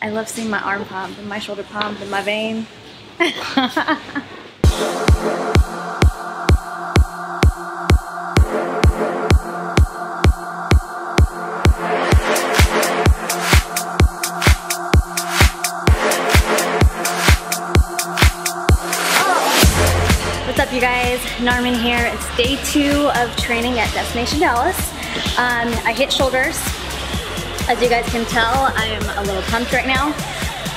I love seeing my arm pump and my shoulder pump and my vein. What's up you guys? Narmin here. It's day two of training at Destination Dallas. Um, I hit shoulders. As you guys can tell, I am a little pumped right now.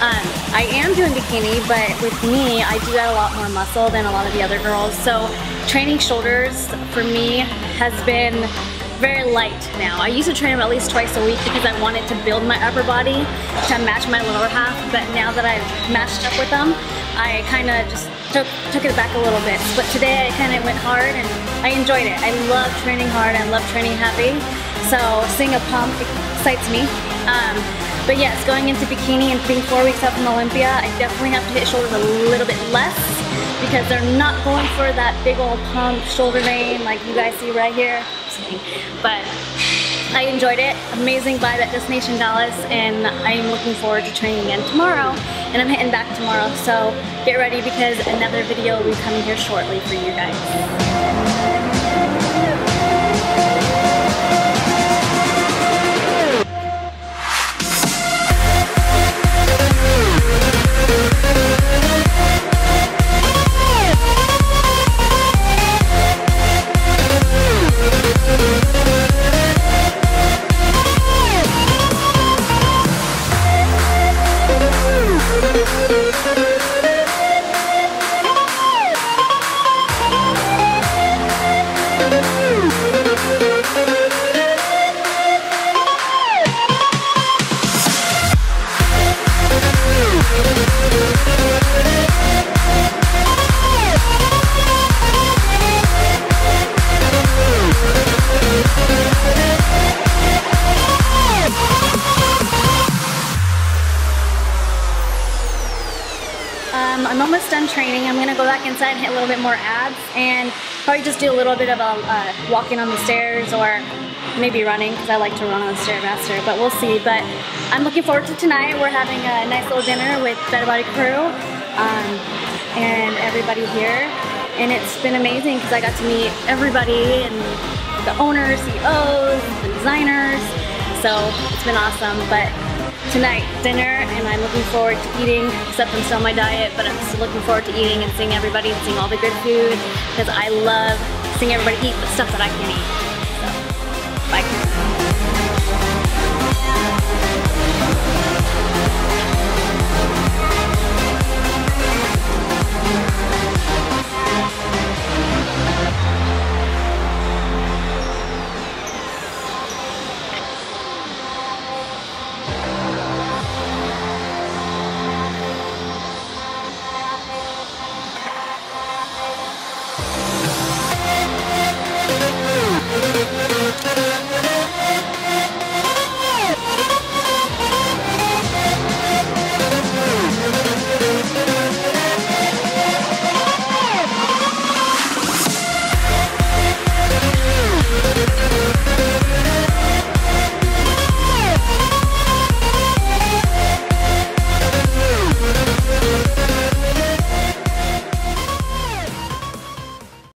Um, I am doing bikini, but with me, I do add a lot more muscle than a lot of the other girls. So training shoulders for me has been very light now. I used to train them at least twice a week because I wanted to build my upper body to match my lower half, but now that I've matched up with them, I kind of just took, took it back a little bit. But today I kind of went hard and I enjoyed it. I love training hard, I love training heavy, so seeing a pump excites me. Um, but yes, going into bikini and being four weeks out from Olympia, I definitely have to hit shoulders a little bit less because they're not going for that big old pump shoulder vein like you guys see right here but I enjoyed it. Amazing vibe at Destination Dallas, and I'm looking forward to training again tomorrow. And I'm hitting back tomorrow, so get ready because another video will be coming here shortly for you guys. Um, I'm almost done training. I'm gonna go back inside and hit a little bit more abs and probably just do a little bit of a uh, walking on the stairs or maybe running because I like to run on the Stairmaster, but we'll see. But I'm looking forward to tonight. We're having a nice little dinner with Better Body Crew um, and everybody here. And it's been amazing because I got to meet everybody and the owners, CEOs, the designers. So it's been awesome. But tonight dinner and I'm looking forward to eating, except I'm still on my diet, but I'm still looking forward to eating and seeing everybody and seeing all the good food because I love seeing everybody eat the stuff that I can eat. So, bye.